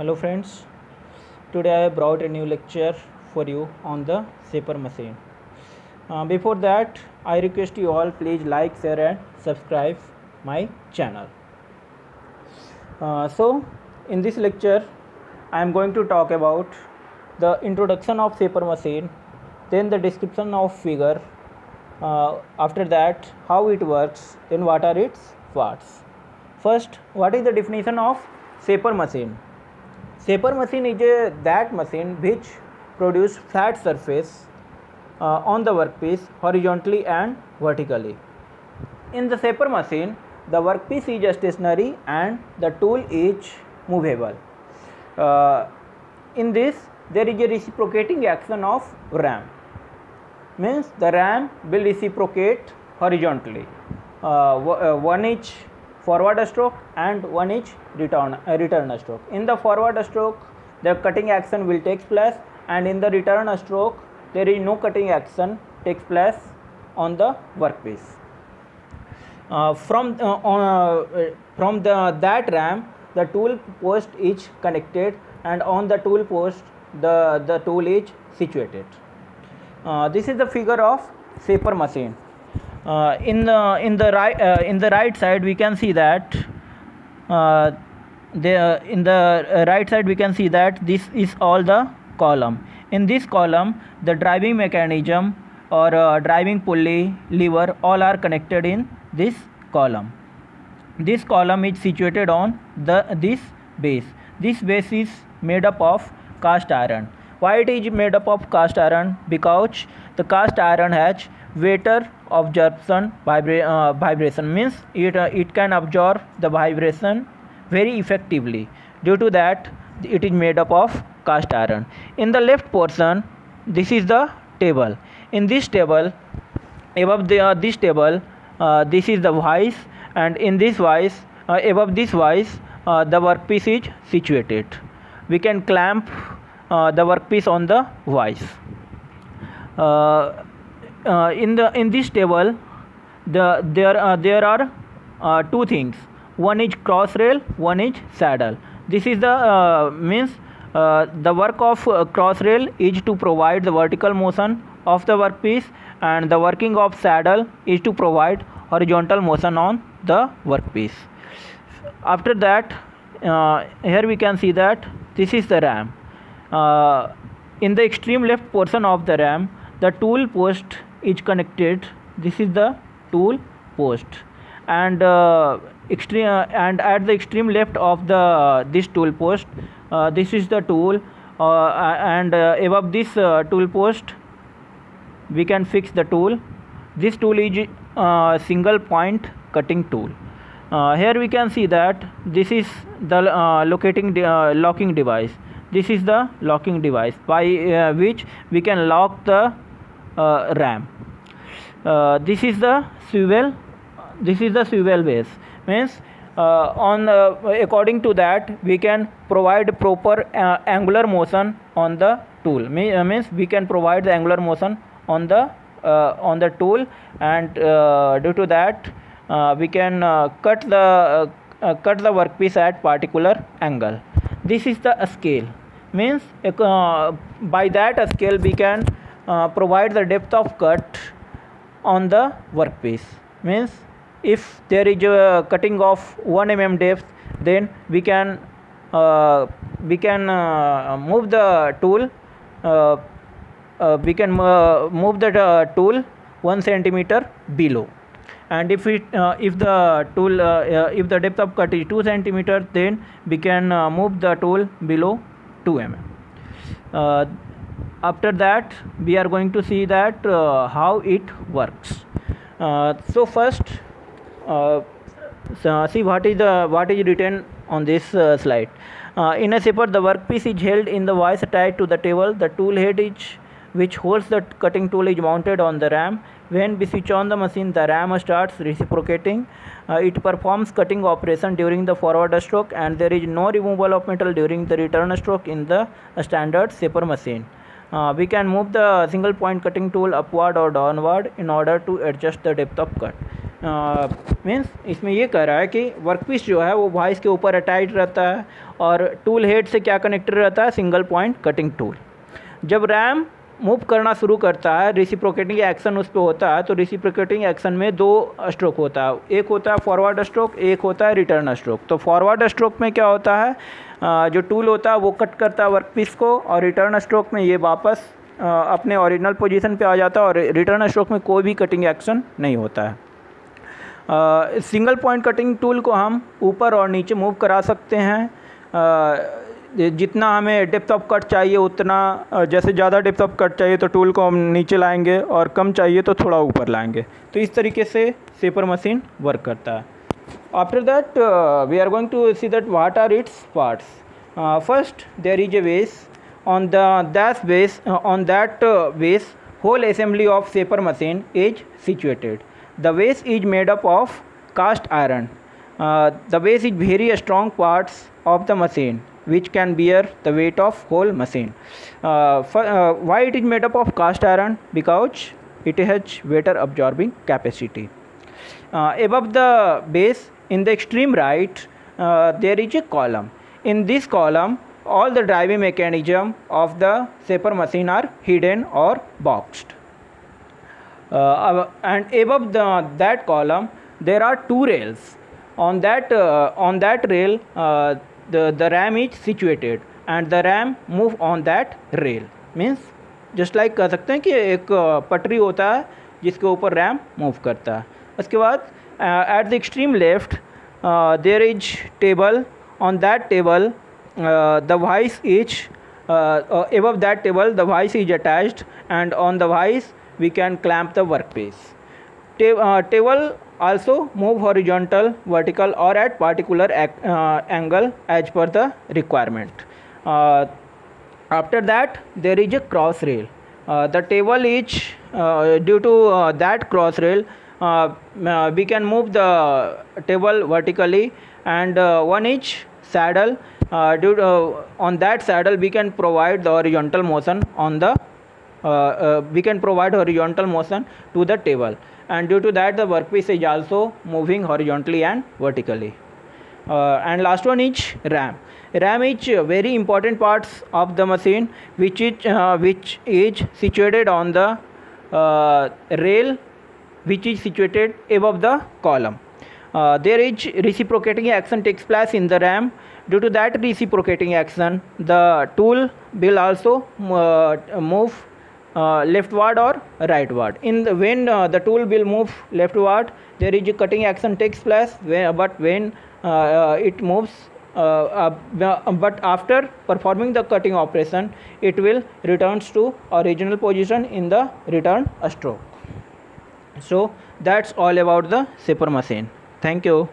hello friends today i brought a new lecture for you on the shaper machine. Uh, before that i request you all please like share and subscribe my channel. Uh, so in this lecture i am going to talk about the introduction of shaper machine then the description of figure uh, after that how it works then what are its parts. First what is the definition of shaper machine shaper machine is a that machine which produce flat surface on the work piece horizontally and vertically in the shaper machine the work piece is stationary and the tool is movable in this there is a reciprocating action of ram means the ram will reciprocate horizontally on each forward stroke and one each return uh, return stroke. In the forward stroke the cutting action will take place and in the return stroke there is no cutting action takes place on the workpiece. Uh, from uh, on, uh, from the that ram the tool post is connected and on the tool post the the tool is situated. Uh, this is the figure of shaper machine uh, in the in the right uh, in the right side we can see that uh, the in the right side we can see that this is all the column. In this column the driving mechanism or uh, driving pulley lever all are connected in this column. This column is situated on the this base. This base is made up of cast iron. Why it is made up of cast iron? Because the cast iron has water absorption uh, vibration means it uh, it can absorb the vibration very effectively. Due to that it is made up of cast iron. In the left portion this is the table. In this table above uh, this table this is the vice and in this vice above this vice the workpiece is situated. We can clamp the workpiece on the vice uh, in the in this table the there uh, there are uh, two things. One is cross rail one is saddle. This is the uh, means uh, the work of uh, cross rail is to provide the vertical motion of the workpiece and the working of saddle is to provide horizontal motion on the workpiece. After that here we can see that this is the ram in the extreme left portion of the ram the tool post is connected. This is the tool post. And uh, extreme uh, and at the extreme left of the uh, this tool post uh, this is the tool uh, and uh, above this tool post we can fix the tool. This tool is single point cutting tool. Here we can see that this is the locating de locking device. This is the locking device by which we can lock the Uh, ram. Uh, this is the swivel this is the swivel base. Means uh, on uh, according to that we can provide proper uh, angular motion on the tool. Means we can provide the angular motion on the on the tool and due to that we can cut the uh, cut the workpiece at particular angle. This is the scale. Means uh, by that scale we can uh, provide the depth of cut on the workpiece. Means if there is a cutting of 1 mm depth then we can uh, we can uh, move the tool uh, uh we can move the tool 1 centimeter below. And if it if the tool if the depth of cut is 2 centimeter then we can move the tool below 2 mm after that we are going to see that uh, how it works. Uh, so first uh, so see what is the what is written on this uh, slide. Uh, in a shaper the workpiece is held in the vice tied to the table. The tool head is which holds the cutting tool is mounted on the ram. When we switch on the machine the ram starts reciprocating. Uh, it performs cutting operation during the forward stroke and there is no removal of metal during the return stroke in the standard shaper machine uh, we can move the single point cutting tool upward or downward in order to adjust the depth of cut means uh, इसमें ये कह रहा है कि workpiece जो है वो vice के ऊपर अटैच रहता है और टूल हेड से क्या कनेक्टेड रहता है सिंगल पॉइंट कटिंग टूल जब रैम मूव करना शुरू करता है रिसिप्रोकेटिंग एक्शन उस पर होता है तो रिसिप्रोकेटिंग एक्शन में दो स्ट्रोक होता है। एक होता है फॉरवर्ड स्ट्रोक एक होता है रिटर्न स्ट्रोक तो फॉरवर्ड स्ट्रोक में क्या होता है? जो टूल होता है वो कट करता है वर्क पीस को और रिटर्न स्ट्रोक में ये वापस अपने ओरिजिनल पोजीशन पे आ जाता है और रिटर्न स्ट्रोक में कोई भी कटिंग एक्शन नहीं होता है। सिंगल पॉइंट कटिंग टूल को हम ऊपर और नीचे मूव करा सकते हैं। जितना हमें डिप्थ ऑफ़ कट चाहिए, उतना जैसे ज़्यादा डिप्थ ऑफ़ कट चाहिए तो टूल को हम नीचे लाएँगे और कम चाहिए तो थोड़ा ऊपर लाएँगे। तो इस तरीके से सेपर मशीन वर्क करता है। After that we are going to see that what are its parts first there is a base on the dash base on that base whole assembly of shaper machine is situated the base is made up of cast iron the base is very strong parts of the machine which can bear the weight of whole machine uh, for, uh, why it is made up of cast iron because it has water absorbing capacity uh, above the base in the extreme right there is a column in this column all the driving mechanism of the saper machine are hidden or boxed. Uh, and above the, that column there are two rails. On that, uh, on that rail uh, the, the ram is situated and the ram move on that rail. Means just like कह सकते हैं कि एक पटरी होता है जिसके ऊपर रैम मूव करता है उसके बाद at the extreme left there is table on that table uh, is uh, uh, above that table the vice is attached and on the vice we can clamp the workpiece Ta table also move horizontal vertical or at particular angle as per the requirement. After that there is a cross rail. Uh, the table is uh, due to uh, that cross rail we can move the table vertically and one each saddle. Uh, due to, uh, on that saddle we can provide the horizontal motion on the uh, uh, we can provide horizontal motion to the table. And due to that the workpiece is also moving horizontally and vertically. Uh, and last one is ram. Ram is very important parts of the machine which is uh, which is situated on the rail which is situated above the column. There is reciprocating action takes place in the ram. Due to that reciprocating action, the tool will also uh, move uh, leftward or rightward. In the, when uh, the tool will move leftward, there is a cutting action takes place. But when uh, uh, it moves, uh, but after performing the cutting operation, it will returns to original position in the return stroke. So that's all about the saper machine. Thank you.